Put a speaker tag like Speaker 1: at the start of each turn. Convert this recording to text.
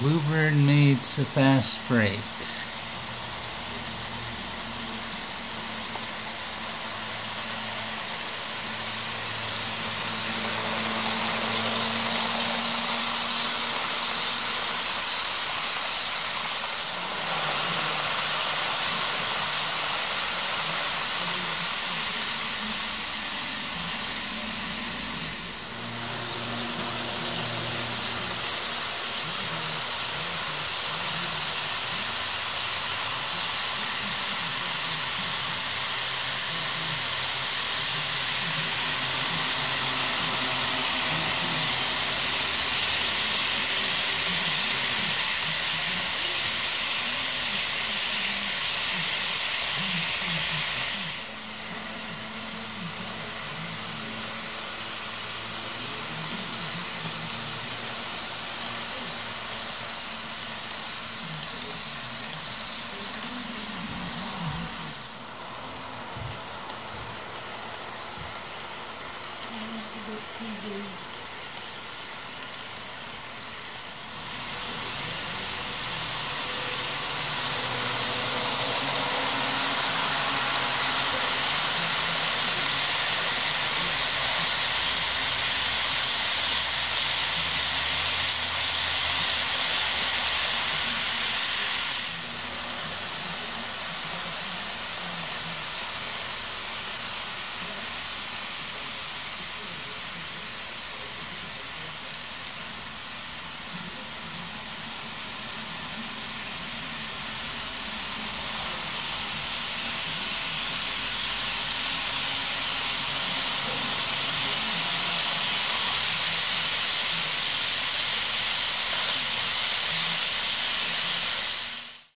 Speaker 1: Bluebird meets a fast freight.
Speaker 2: TV.